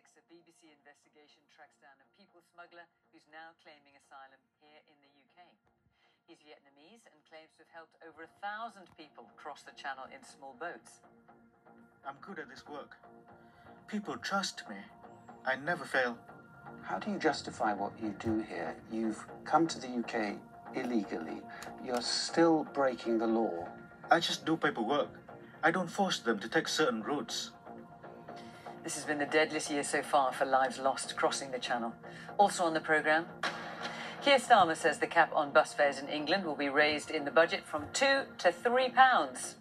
6, a BBC investigation tracks down a people smuggler who's now claiming asylum here in the UK. He's Vietnamese and claims to have helped over a thousand people cross the channel in small boats. I'm good at this work. People trust me. I never fail. How do you justify what you do here? You've come to the UK illegally. You're still breaking the law. I just do paperwork. I don't force them to take certain routes. This has been the deadliest year so far for lives lost crossing the channel. Also on the programme, Keir Starmer says the cap on bus fares in England will be raised in the budget from two to three pounds.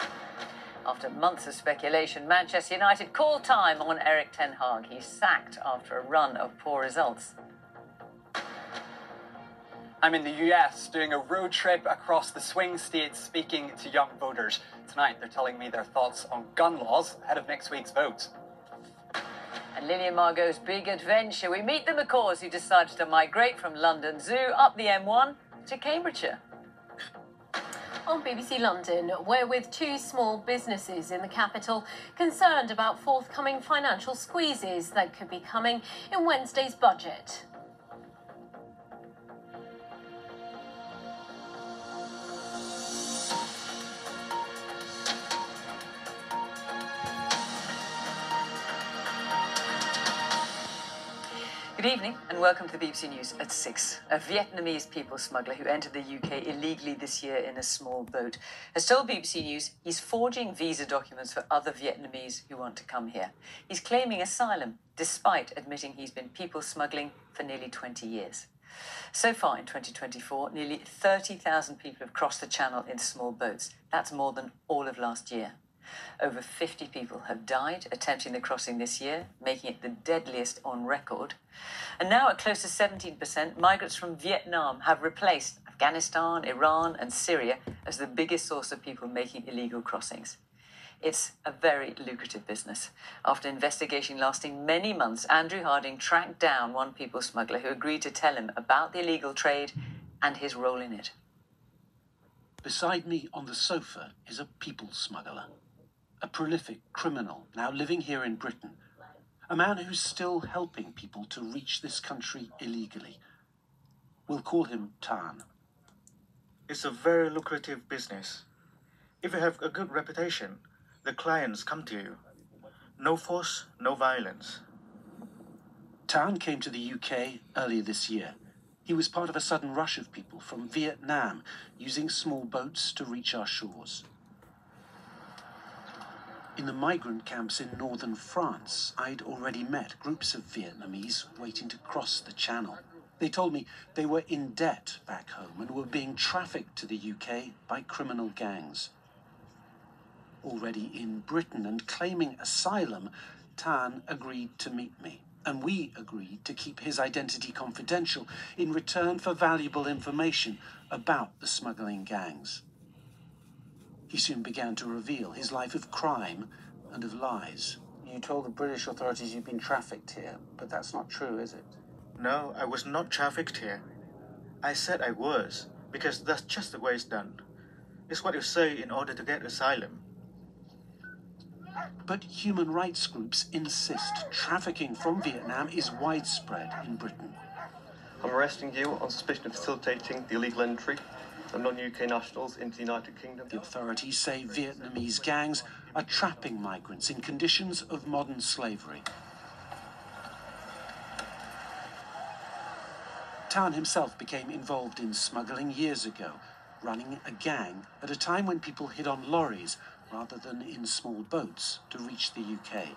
After months of speculation, Manchester United call time on Erik Ten Hag. He's sacked after a run of poor results. I'm in the US doing a road trip across the swing states speaking to young voters. Tonight, they're telling me their thoughts on gun laws ahead of next week's vote. And Lily and Margot's big adventure. We meet the macaws who decided to migrate from London Zoo up the M1 to Cambridgeshire. On BBC London, we're with two small businesses in the capital concerned about forthcoming financial squeezes that could be coming in Wednesday's budget. Good evening and welcome to the BBC News at 6. A Vietnamese people smuggler who entered the UK illegally this year in a small boat has told BBC News he's forging visa documents for other Vietnamese who want to come here. He's claiming asylum despite admitting he's been people smuggling for nearly 20 years. So far in 2024, nearly 30,000 people have crossed the channel in small boats. That's more than all of last year. Over 50 people have died attempting the crossing this year, making it the deadliest on record. And now, at close to 17%, migrants from Vietnam have replaced Afghanistan, Iran, and Syria as the biggest source of people making illegal crossings. It's a very lucrative business. After investigation lasting many months, Andrew Harding tracked down one people smuggler who agreed to tell him about the illegal trade and his role in it. Beside me on the sofa is a people smuggler a prolific criminal now living here in Britain, a man who's still helping people to reach this country illegally. We'll call him Tan. It's a very lucrative business. If you have a good reputation, the clients come to you. No force, no violence. Tan came to the UK earlier this year. He was part of a sudden rush of people from Vietnam using small boats to reach our shores. In the migrant camps in northern France, I'd already met groups of Vietnamese waiting to cross the channel. They told me they were in debt back home and were being trafficked to the UK by criminal gangs. Already in Britain and claiming asylum, Tan agreed to meet me, and we agreed to keep his identity confidential in return for valuable information about the smuggling gangs. He soon began to reveal his life of crime and of lies. You told the British authorities you'd been trafficked here, but that's not true, is it? No, I was not trafficked here. I said I was, because that's just the way it's done. It's what you say in order to get asylum. But human rights groups insist trafficking from Vietnam is widespread in Britain. I'm arresting you on suspicion of facilitating the illegal entry of non-UK nationals into the United Kingdom. The authorities say Vietnamese gangs are trapping migrants in conditions of modern slavery. Tan himself became involved in smuggling years ago, running a gang at a time when people hid on lorries rather than in small boats to reach the UK.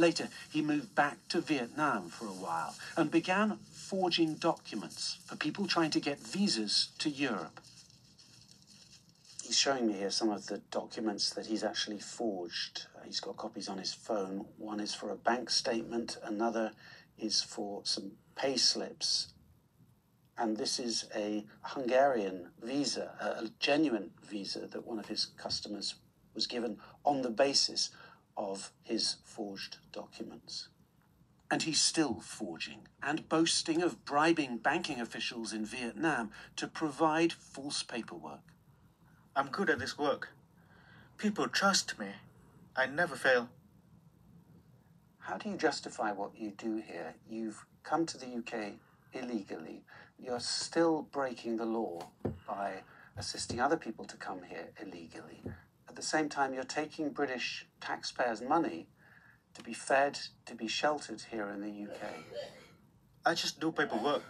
Later, he moved back to Vietnam for a while and began forging documents for people trying to get visas to Europe. He's showing me here some of the documents that he's actually forged. Uh, he's got copies on his phone. One is for a bank statement, another is for some pay slips. And this is a Hungarian visa, a, a genuine visa that one of his customers was given on the basis of his forged documents. And he's still forging and boasting of bribing banking officials in Vietnam to provide false paperwork. I'm good at this work. People trust me. I never fail. How do you justify what you do here? You've come to the UK illegally. You're still breaking the law by assisting other people to come here illegally. At the same time, you're taking British taxpayers' money to be fed, to be sheltered here in the UK. I just do paperwork.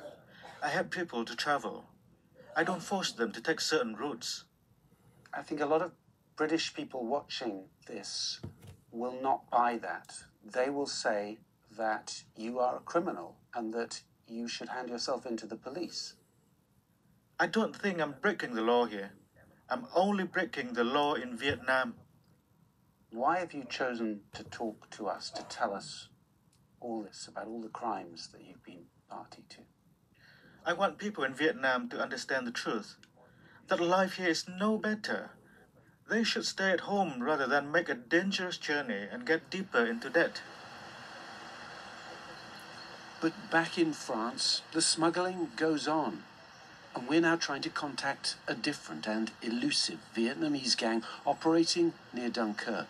I help people to travel. I don't force them to take certain routes. I think a lot of British people watching this will not buy that. They will say that you are a criminal and that you should hand yourself into the police. I don't think I'm breaking the law here. I'm only breaking the law in Vietnam. Why have you chosen to talk to us, to tell us all this about all the crimes that you've been party to? I want people in Vietnam to understand the truth that life here is no better. They should stay at home rather than make a dangerous journey and get deeper into debt. But back in France, the smuggling goes on. And we're now trying to contact a different and elusive Vietnamese gang operating near Dunkirk.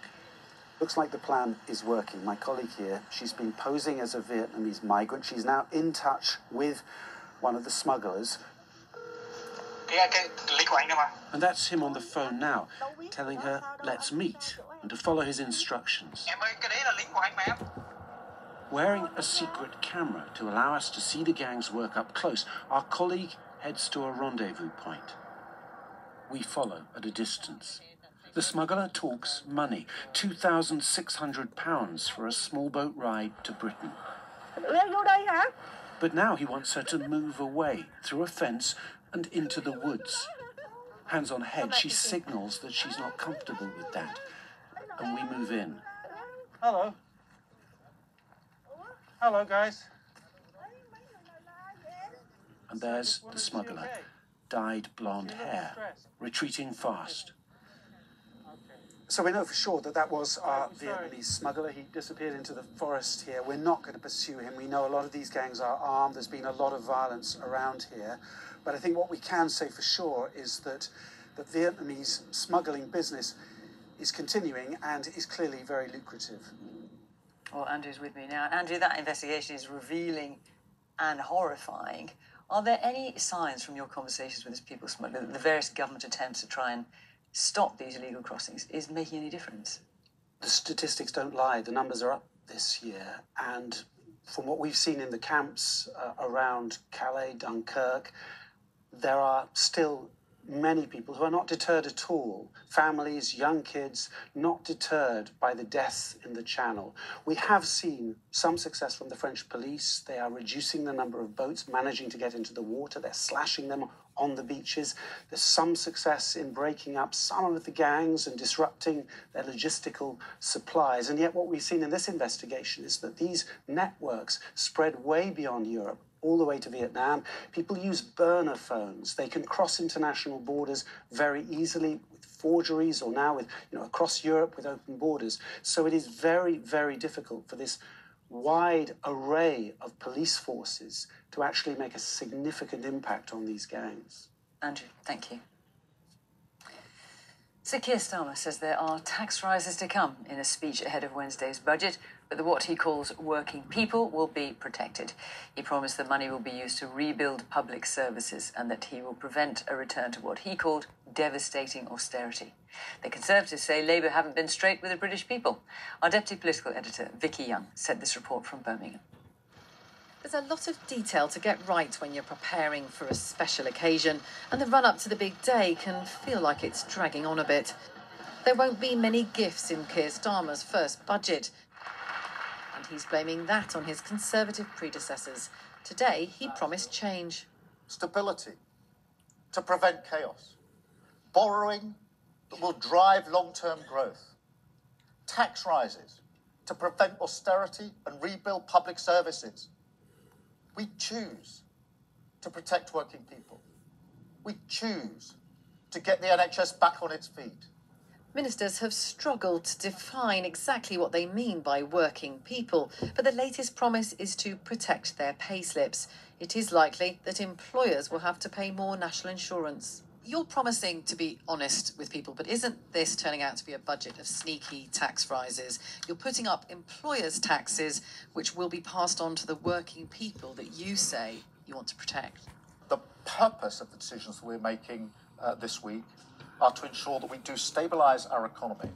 Looks like the plan is working. My colleague here, she's been posing as a Vietnamese migrant. She's now in touch with one of the smugglers. And that's him on the phone now, telling her, let's meet, and to follow his instructions. Wearing a secret camera to allow us to see the gang's work up close, our colleague heads to a rendezvous point. We follow at a distance. The smuggler talks money £2,600 for a small boat ride to Britain. But now he wants her to move away through a fence and into the woods. Hands on head, she signals that she's not comfortable with that. And we move in. Hello. Hello, guys. And there's the smuggler, dyed blonde hair, retreating fast. So we know for sure that that was our Vietnamese smuggler. He disappeared into the forest here. We're not going to pursue him. We know a lot of these gangs are armed. There's been a lot of violence around here. But I think what we can say for sure is that the Vietnamese smuggling business is continuing and is clearly very lucrative. Well, Andrew's with me now. Andrew, that investigation is revealing and horrifying. Are there any signs from your conversations with this people smuggler that the various government attempts to try and stop these illegal crossings is making any difference? The statistics don't lie. The numbers are up this year. And from what we've seen in the camps uh, around Calais, Dunkirk, there are still many people who are not deterred at all. Families, young kids, not deterred by the deaths in the channel. We have seen some success from the French police. They are reducing the number of boats managing to get into the water, they're slashing them on the beaches. There's some success in breaking up some of the gangs and disrupting their logistical supplies. And yet, what we've seen in this investigation is that these networks spread way beyond Europe all the way to Vietnam. People use burner phones. They can cross international borders very easily with forgeries or now with, you know, across Europe with open borders. So it is very, very difficult for this wide array of police forces to actually make a significant impact on these gangs. Andrew, thank you. Sir Keir Starmer says there are tax rises to come in a speech ahead of Wednesday's budget, but that what he calls working people will be protected. He promised the money will be used to rebuild public services and that he will prevent a return to what he called devastating austerity. The Conservatives say Labour haven't been straight with the British people. Our deputy political editor, Vicky Young, sent this report from Birmingham. There's a lot of detail to get right when you're preparing for a special occasion, and the run up to the big day can feel like it's dragging on a bit. There won't be many gifts in Keir Starmer's first budget, and he's blaming that on his Conservative predecessors. Today, he promised change. Stability to prevent chaos, borrowing that will drive long term growth, tax rises to prevent austerity and rebuild public services. We choose to protect working people. We choose to get the NHS back on its feet. Ministers have struggled to define exactly what they mean by working people, but the latest promise is to protect their pay slips. It is likely that employers will have to pay more national insurance. You're promising to be honest with people, but isn't this turning out to be a budget of sneaky tax rises? You're putting up employers' taxes, which will be passed on to the working people that you say you want to protect. The purpose of the decisions that we're making uh, this week are to ensure that we do stabilise our economy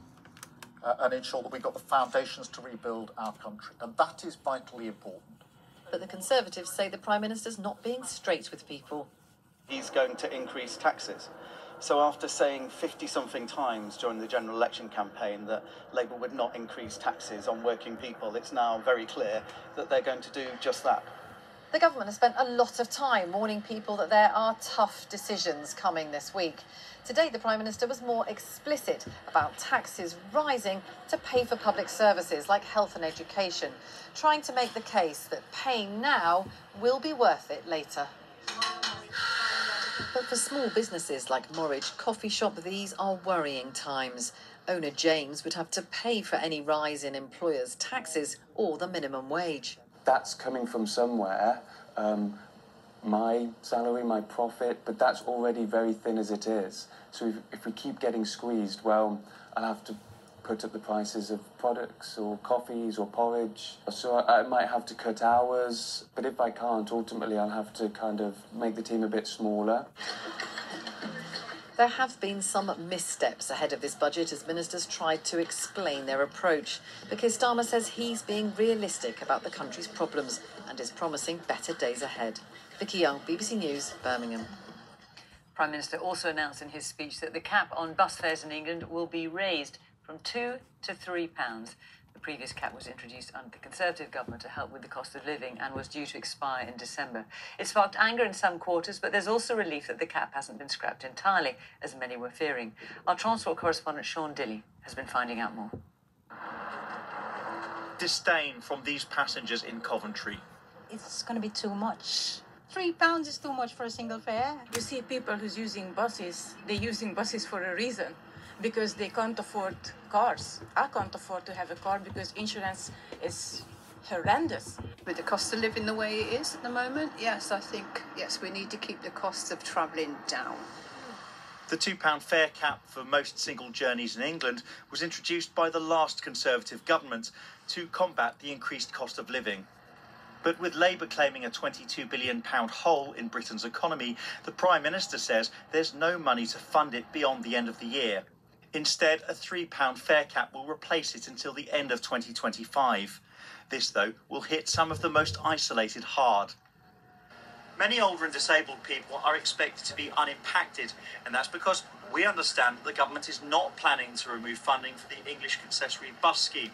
uh, and ensure that we've got the foundations to rebuild our country. And that is vitally important. But the Conservatives say the Prime Minister's not being straight with people. He's going to increase taxes. So, after saying 50 something times during the general election campaign that Labour would not increase taxes on working people, it's now very clear that they're going to do just that. The government has spent a lot of time warning people that there are tough decisions coming this week. Today, the Prime Minister was more explicit about taxes rising to pay for public services like health and education, trying to make the case that paying now will be worth it later. But for small businesses like Morridge Coffee Shop, these are worrying times. Owner James would have to pay for any rise in employers' taxes or the minimum wage. That's coming from somewhere. Um, my salary, my profit, but that's already very thin as it is. So if, if we keep getting squeezed, well, I'll have to put up the prices of products or coffees or porridge. So I, I might have to cut hours, but if I can't, ultimately I'll have to kind of make the team a bit smaller. There have been some missteps ahead of this budget as ministers tried to explain their approach. But Keir Starmer says he's being realistic about the country's problems and is promising better days ahead. Vicky Young, BBC News, Birmingham. Prime Minister also announced in his speech that the cap on bus fares in England will be raised from two to three pounds. The previous cap was introduced under the Conservative government to help with the cost of living and was due to expire in December. It sparked anger in some quarters, but there's also relief that the cap hasn't been scrapped entirely, as many were fearing. Our transport correspondent Sean Dilley has been finding out more. Disdain from these passengers in Coventry. It's going to be too much. Three pounds is too much for a single fare. You see people who's using buses, they're using buses for a reason because they can't afford cars. I can't afford to have a car because insurance is horrendous. With the cost of living the way it is at the moment, yes, I think, yes, we need to keep the cost of travelling down. The £2 fare cap for most single journeys in England was introduced by the last Conservative government to combat the increased cost of living. But with Labour claiming a £22 billion hole in Britain's economy, the Prime Minister says there's no money to fund it beyond the end of the year. Instead, a £3 fare cap will replace it until the end of 2025. This, though, will hit some of the most isolated hard. Many older and disabled people are expected to be unimpacted, and that's because we understand that the government is not planning to remove funding for the English concessionary bus scheme.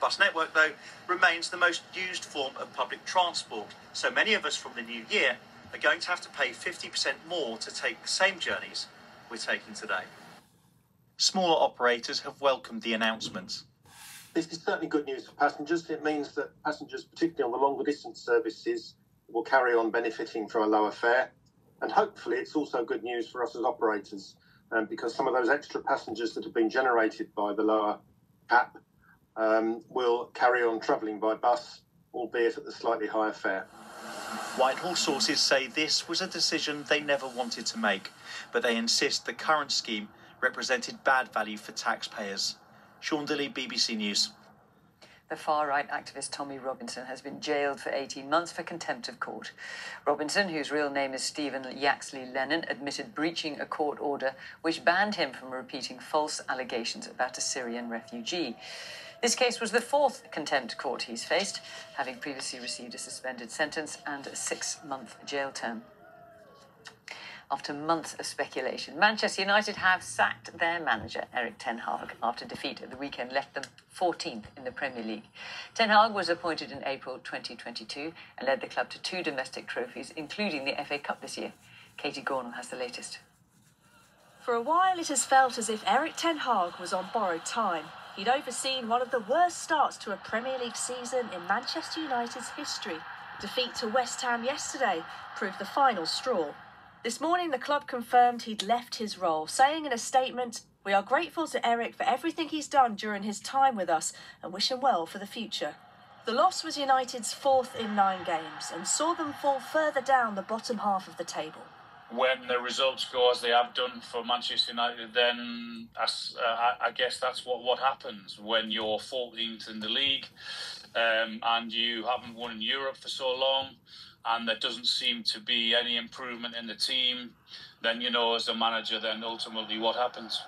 Bus network, though, remains the most used form of public transport, so many of us from the new year are going to have to pay 50% more to take the same journeys we're taking today. Smaller operators have welcomed the announcements. This is certainly good news for passengers. It means that passengers, particularly on the longer distance services, will carry on benefiting from a lower fare. And hopefully, it's also good news for us as operators um, because some of those extra passengers that have been generated by the lower cap um, will carry on travelling by bus, albeit at the slightly higher fare. Whitehall sources say this was a decision they never wanted to make, but they insist the current scheme represented bad value for taxpayers. Sean Dilley, BBC News. The far right activist Tommy Robinson has been jailed for 18 months for contempt of court. Robinson, whose real name is Stephen Yaxley Lennon, admitted breaching a court order which banned him from repeating false allegations about a Syrian refugee. This case was the fourth contempt court he's faced, having previously received a suspended sentence and a six month jail term after months of speculation. Manchester United have sacked their manager, Erik Ten Hag, after defeat at the weekend left them 14th in the Premier League. Ten Hag was appointed in April 2022 and led the club to two domestic trophies, including the FA Cup this year. Katie Gornall has the latest. For a while, it has felt as if Erik Ten Hag was on borrowed time. He'd overseen one of the worst starts to a Premier League season in Manchester United's history. Defeat to West Ham yesterday proved the final straw. This morning, the club confirmed he'd left his role, saying in a statement, We are grateful to Erik for everything he's done during his time with us and wish him well for the future. The loss was United's fourth in nine games and saw them fall further down the bottom half of the table. when the results go as they have done for Manchester United, then uh, I, I, guess that's what, what happens when you're 14th in the league um, and you haven't won in Europe for so long, and there doesn't seem to be any improvement in the team. Then you know, as the manager, then ultimately what happens.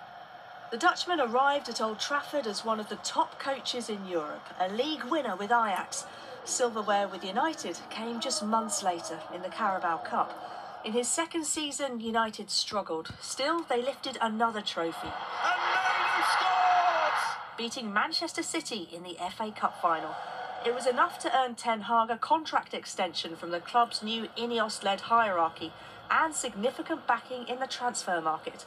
The Dutchman arrived at Old Trafford as one of the top coaches in Europe, a league winner with Ajax. Silverware with United came just months later in the Carabao Cup. In his second season, United struggled. Still, they lifted another trophy. Beating Manchester City in the FA Cup final. It was enough to earn Ten Hag a contract extension from the club's new Ineos-led hierarchy and significant backing in the transfer market.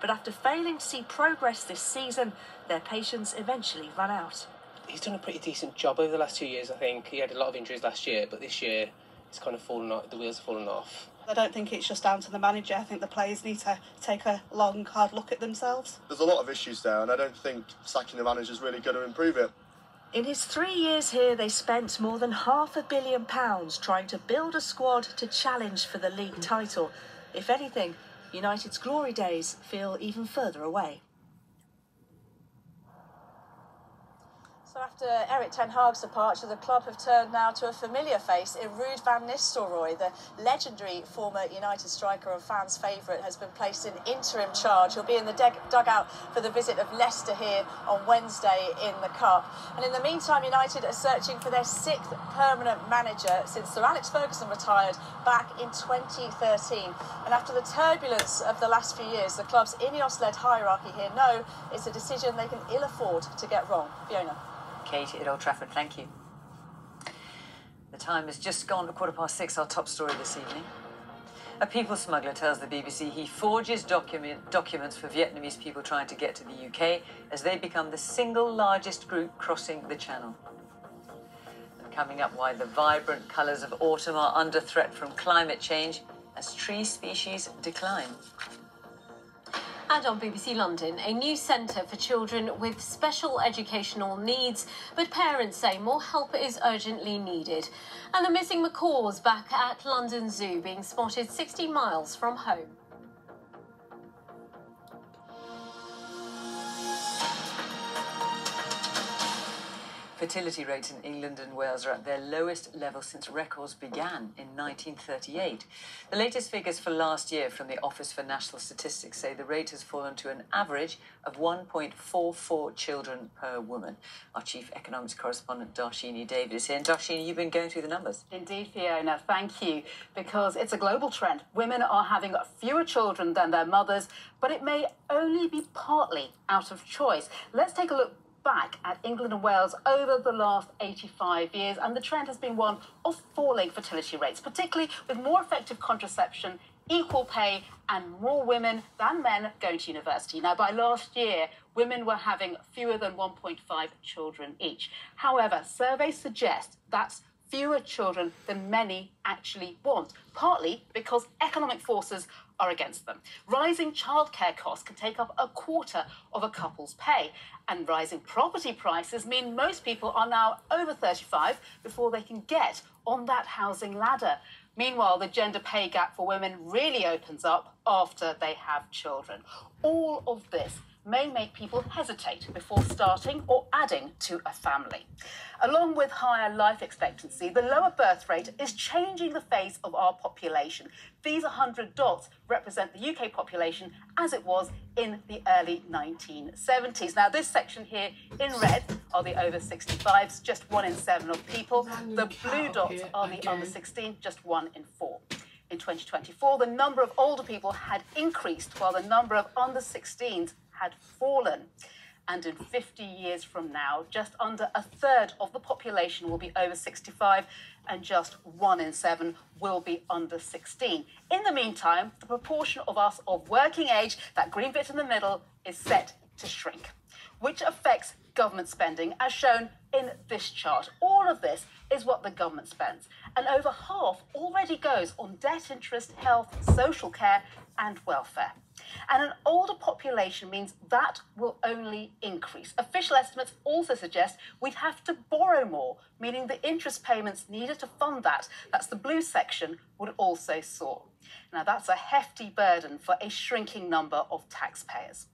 But after failing to see progress this season, their patience eventually ran out. He's done a pretty decent job over the last two years, I think. He had a lot of injuries last year, but this year it's kind of fallen off, the wheels have fallen off. I don't think it's just down to the manager. I think the players need to take a long, hard look at themselves. There's a lot of issues there, and I don't think sacking the manager is really going to improve it. In his three years here, they spent more than half a billion pounds trying to build a squad to challenge for the league title. If anything, United's glory days feel even further away. So after Erik Ten Hag's departure, the club have turned now to a familiar face in Ruud van Nistelrooy. The legendary former United striker and fans' favourite has been placed in interim charge. He'll be in the dugout for the visit of Leicester here on Wednesday in the Cup. And in the meantime, United are searching for their sixth permanent manager since Sir Alex Ferguson retired back in 2013. And after the turbulence of the last few years, the club's Ineos-led hierarchy here know it's a decision they can ill afford to get wrong. Fiona. Kate at Old Trafford. Thank you. The time has just gone to quarter past six, our top story this evening. A people smuggler tells the BBC he forges document, documents for Vietnamese people trying to get to the UK as they become the single largest group crossing the channel. And coming up, why the vibrant colours of autumn are under threat from climate change as tree species decline. And on BBC London, a new centre for children with special educational needs, but parents say more help is urgently needed. And the missing macaws back at London Zoo being spotted 60 miles from home. Fertility rates in England and Wales are at their lowest level since records began in 1938. The latest figures for last year from the Office for National Statistics say the rate has fallen to an average of 1.44 children per woman. Our chief economics correspondent, Darshini David, is here. And Darshini, you've been going through the numbers. Indeed, Fiona, thank you. Because it's a global trend. Women are having fewer children than their mothers, but it may only be partly out of choice. Let's take a look back at England and Wales over the last 85 years, and the trend has been one of falling fertility rates, particularly with more effective contraception, equal pay, and more women than men going to university. Now, by last year, women were having fewer than 1.5 children each. However, surveys suggest that's fewer children than many actually want, partly because economic forces are against them. Rising childcare costs can take up a quarter of a couple's pay, and rising property prices mean most people are now over 35 before they can get on that housing ladder. Meanwhile, the gender pay gap for women really opens up after they have children. All of this may make people hesitate before starting or adding to a family. Along with higher life expectancy, the lower birth rate is changing the face of our population. These 100 dots represent the UK population as it was in the early 1970s. Now, this section here in red are the over 65s, just one in seven of people. The blue dots are the under 16, just one in four. In 2024, the number of older people had increased while the number of under 16s had fallen. And in 50 years from now, just under a third of the population will be over 65, and just one in seven will be under 16. In the meantime, the proportion of us of working age, that green bit in the middle, is set to shrink, which affects government spending, as shown in this chart. All of this is what the government spends, and over half already goes on debt interest, health, social care, and welfare. And an older population means that will only increase. Official estimates also suggest we'd have to borrow more, meaning the interest payments needed to fund that, that's the blue section, would also soar. Now, that's a hefty burden for a shrinking number of taxpayers.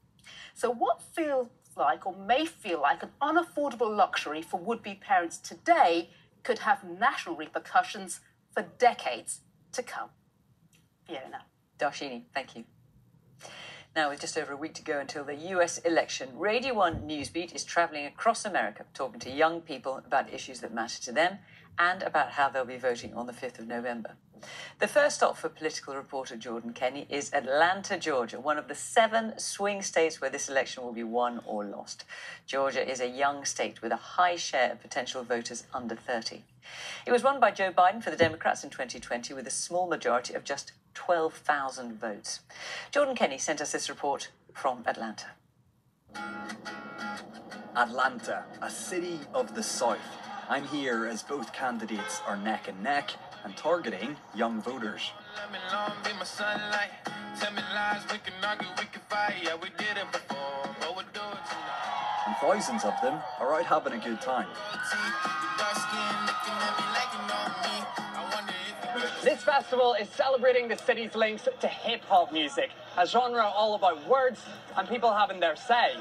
So, what feels like, or may feel like, an unaffordable luxury for would be parents today could have national repercussions for decades to come. Fiona. Darshini, thank you. Now, with just over a week to go until the US election, Radio 1 Newsbeat is traveling across America talking to young people about issues that matter to them and about how they'll be voting on the 5th of November. The first stop for political reporter Jordan Kenny is Atlanta, Georgia, one of the seven swing states where this election will be won or lost. Georgia is a young state with a high share of potential voters under 30. It was won by Joe Biden for the Democrats in 2020 with a small majority of just 12,000 votes. Jordan Kenny sent us this report from Atlanta. Atlanta, a city of the South. I'm here as both candidates are neck and neck and targeting young voters. And thousands of them are out having a good time. This festival is celebrating the city's links to hip hop music, a genre all about words and people having their say.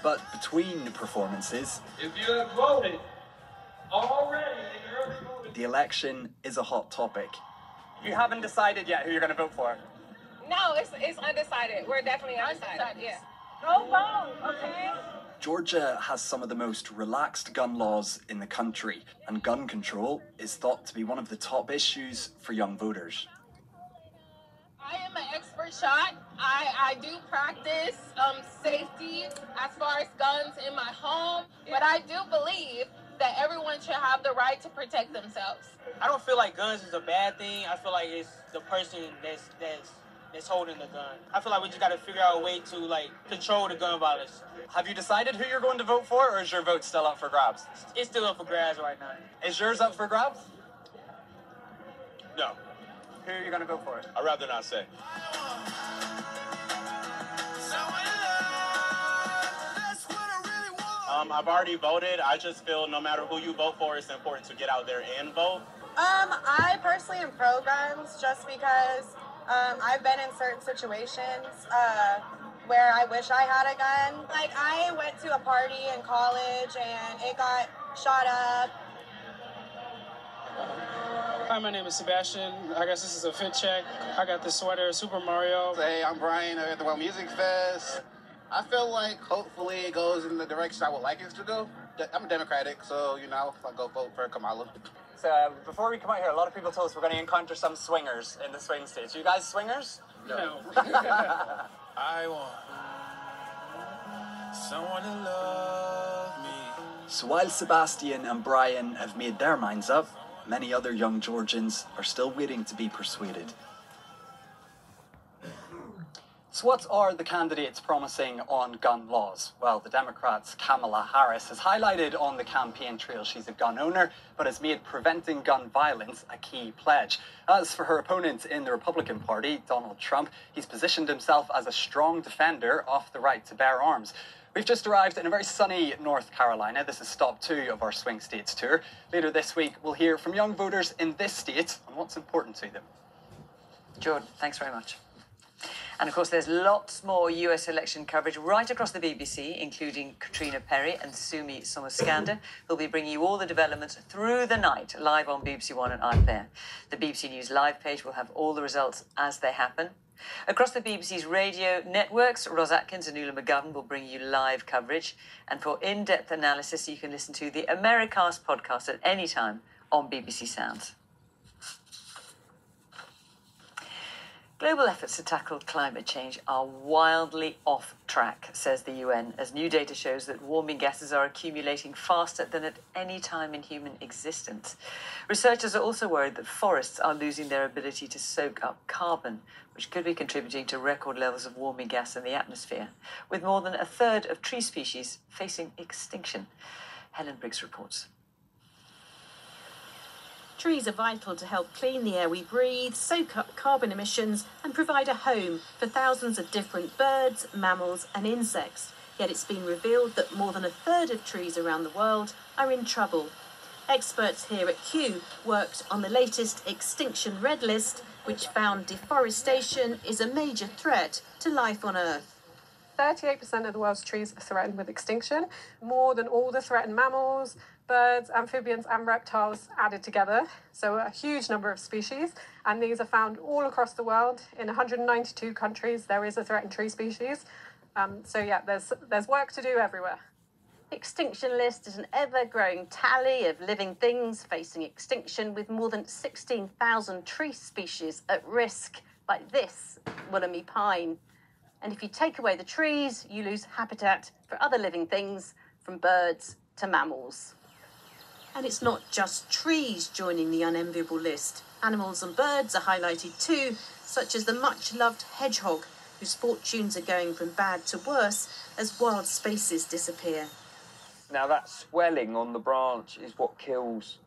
But between the performances, If you have voted already in early voting, the election is a hot topic. You haven't decided yet who you're going to vote for. No, it's it's undecided. We're definitely undecided. Yeah. Go vote, okay? Georgia has some of the most relaxed gun laws in the country, and gun control is thought to be one of the top issues for young voters. I am an expert shot. I, I do practice um, safety as far as guns in my home, but I do believe that everyone should have the right to protect themselves. I don't feel like guns is a bad thing. I feel like it's the person that's that's that's holding the gun. I feel like we just got to figure out a way to like control the gun violence. Have you decided who you're going to vote for, or is your vote still up for grabs? It's still up for grabs right now. Is yours up for grabs? No, Who are you going to vote for? I'd rather not say. Um, I've already voted. I just feel no matter who you vote for, it's important to get out there and vote. Um, I personally am pro guns just because um, I've been in certain situations uh, where I wish I had a gun. Like, I went to a party in college and it got shot up. Hi, my name is Sebastian. I guess this is a fit check. I got this sweater, Super Mario. Hey, I'm Brian I'm at the Well Music Fest. I feel like hopefully it goes in the direction I would like it to go. I'm a Democratic, so you know, I go vote for Kamala. So uh, before we come out here, a lot of people told us we're going to encounter some swingers in the swing states. You guys swingers? No. I want someone to love me. So while Sebastian and Brian have made their minds up, many other young Georgians are still waiting to be persuaded. So, what are the candidates promising on gun laws? Well, the Democrats' Kamala Harris has highlighted on the campaign trail she's a gun owner, but has made preventing gun violence a key pledge. As for her opponent in the Republican Party, Donald Trump, he's positioned himself as a strong defender of the right to bear arms. We've just arrived in a very sunny North Carolina. This is stop two of our Swing States tour. Later this week, we'll hear from young voters in this state on what's important to them. Jordan, thanks very much. And of course, there's lots more US election coverage right across the BBC, including Caitríona Perry and Sumi Somaskanda, who'll be bringing you all the developments through the night live on BBC One and iPlayer. The BBC News live page will have all the results as they happen. Across the BBC's radio networks, Ros Atkins and Nuala McGovern will bring you live coverage. And for in depth analysis, you can listen to the Americast podcast at any time on BBC Sounds. Global efforts to tackle climate change are wildly off track, says the UN, as new data shows that warming gases are accumulating faster than at any time in human existence. Researchers are also worried that forests are losing their ability to soak up carbon, which could be contributing to record levels of warming gas in the atmosphere, with more than a third of tree species facing extinction. Helen Briggs reports. Trees are vital to help clean the air we breathe, soak up carbon emissions, and provide a home for thousands of different birds, mammals, and insects. Yet it's been revealed that more than a third of trees around the world are in trouble. Experts here at Kew worked on the latest Extinction Red List, which found deforestation is a major threat to life on Earth. 38% of the world's trees are threatened with extinction, more than all the threatened mammals, birds, amphibians, and reptiles added together. So, a huge number of species, and these are found all across the world. In 192 countries, there is a threatened tree species. Um, so, yeah, there's, there's work to do everywhere. Extinction List is an ever growing tally of living things facing extinction, with more than 16,000 tree species at risk, like this Wollemi pine. And if you take away the trees, you lose habitat for other living things, from birds to mammals. And it's not just trees joining the unenviable list. Animals and birds are highlighted too, such as the much loved hedgehog, whose fortunes are going from bad to worse as wild spaces disappear. Now that swelling on the branch is what kills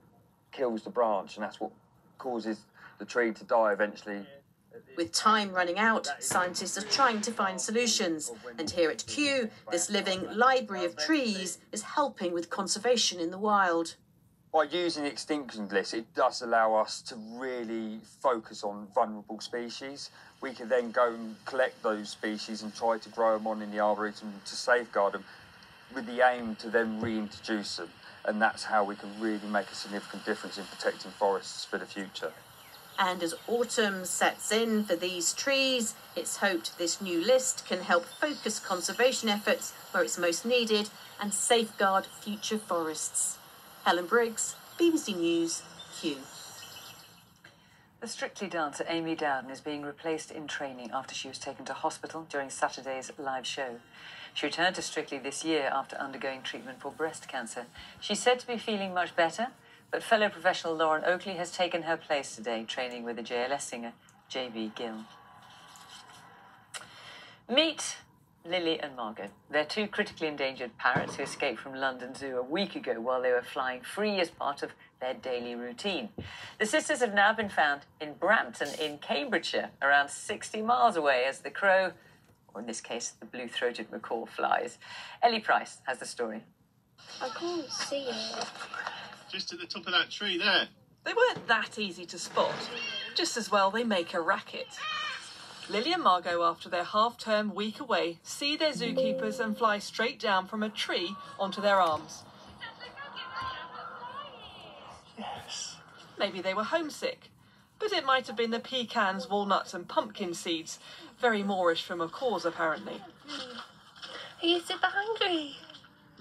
kills the branch, and that's what causes the tree to die eventually. With time running out, scientists are trying to find solutions. And here at Kew, this living library of trees is helping with conservation in the wild. By using the extinction list, it does allow us to really focus on vulnerable species. We can then go and collect those species and try to grow them on in the arboretum to safeguard them with the aim to then reintroduce them. And that's how we can really make a significant difference in protecting forests for the future. And as autumn sets in for these trees, it's hoped this new list can help focus conservation efforts where it's most needed and safeguard future forests. Helen Briggs, BBC News, Kew. The Strictly dancer Amy Dowden is being replaced in training after she was taken to hospital during Saturday's live show. She returned to Strictly this year after undergoing treatment for breast cancer. She's said to be feeling much better, but fellow professional Lauren Oakley has taken her place today, training with the JLS singer JB Gill. Meet Lily and Margot. They're two critically endangered parrots who escaped from London Zoo a week ago while they were flying free as part of their daily routine. The sisters have now been found in Brampton in Cambridgeshire, around 60 miles away, as the crow, or in this case, the blue throated macaw, flies. Ellie Price has the story. I can't see it. Just at the top of that tree there. They weren't that easy to spot. Just as well they make a racket. Lily and Margot, after their half term week away, see their zookeepers and fly straight down from a tree onto their arms. Yes. Maybe they were homesick, but it might have been the pecans, walnuts, and pumpkin seeds. Very moreish from a cause, apparently. Are you super hungry?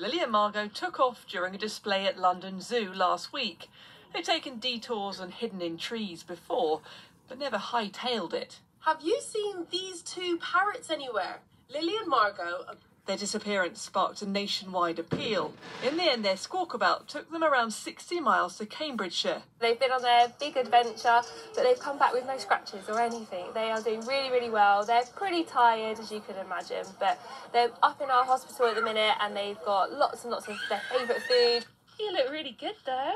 Lily and Margot took off during a display at London Zoo last week. They've taken detours and hidden in trees before, but never hightailed it. Have you seen these two parrots anywhere? Lily and Margot. are- Their disappearance sparked a nationwide appeal. In the end, their squawkabout took them around 60 miles to Cambridgeshire. They've been on their big adventure, but they've come back with no scratches or anything. They are doing really, really well. They're pretty tired, as you can imagine, but they're up in our hospital at the minute and they've got lots and lots of their favourite food. You look really good though.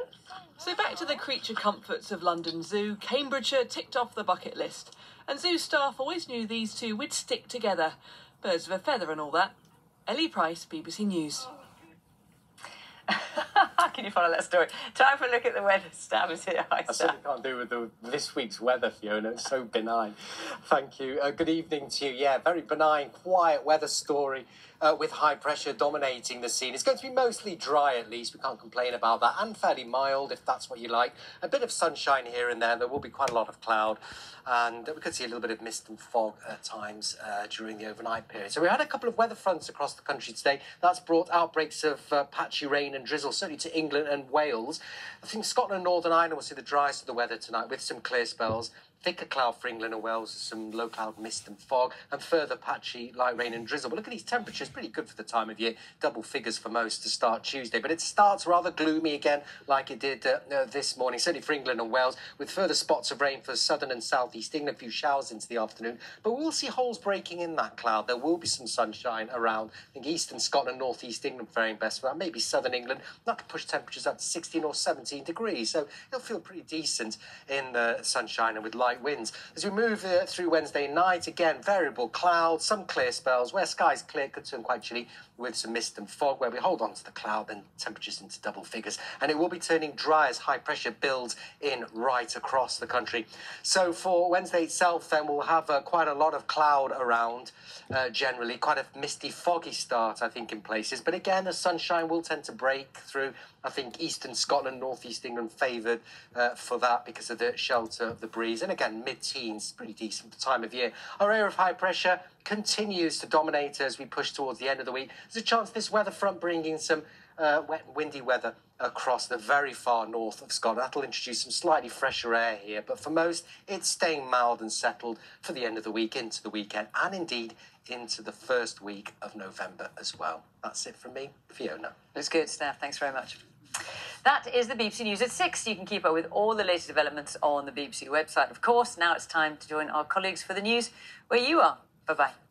So back to the creature comforts of London Zoo, Cambridgeshire ticked off the bucket list. And zoo staff always knew these two would stick together. Birds of a feather and all that. Ellie Price, BBC News. Can you follow that story? Time for a look at the weather. Stav is here. Hi, I Stav. certainly can't do with the, this week's weather, Fiona. It's so benign. Thank you. Uh, good evening to you. Yeah, very benign, quiet weather story uh, with high pressure dominating the scene. It's going to be mostly dry, at least. We can't complain about that, and fairly mild, if that's what you like. A bit of sunshine here and there. There will be quite a lot of cloud, and we could see a little bit of mist and fog at times uh, during the overnight period. So we had a couple of weather fronts across the country today. That's brought outbreaks of uh, patchy rain and drizzle, certainly to England and Wales. I think Scotland and Northern Ireland will see the driest of the weather tonight with some clear spells. Thicker cloud for England and Wales, some low cloud mist and fog, and further patchy light rain and drizzle. But look at these temperatures, pretty good for the time of year. Double figures for most to start Tuesday, but it starts rather gloomy again, like it did uh, uh, this morning, certainly for England and Wales, with further spots of rain for southern and southeast England, a few showers into the afternoon. But we'll see holes breaking in that cloud. There will be some sunshine around. I think eastern Scotland, northeast England faring best for that. Maybe southern England. That could push temperatures up to 16 or 17 degrees. So it'll feel pretty decent in the sunshine and with light winds. As we move uh, through Wednesday night, again, variable clouds, some clear spells where skies clear could turn quite chilly with some mist and fog where we hold on to the cloud then temperatures into double figures. And it will be turning dry as high pressure builds in right across the country. So for wednesday itself then we'll have uh, quite a lot of cloud around uh, generally. Quite a misty foggy start i think in places. But again the sunshine will tend to break through. I think eastern Scotland, northeast England favoured uh, for that because of the shelter of the breeze. And again, mid teens, pretty decent time of year. Our area of high pressure continues to dominate as we push towards the end of the week. There's a chance this weather front bringing some uh, wet windy weather across the very far north of Scotland. That'll introduce some slightly fresher air here, but for most, it's staying mild and settled for the end of the week into the weekend, and indeed into the first week of November as well. That's it from me, Fiona. It's good, Stav. Thanks very much. That is the BBC News at 6. You can keep up with all the latest developments on the BBC website, of course. Now it's time to join our colleagues for the news where you are. Bye bye.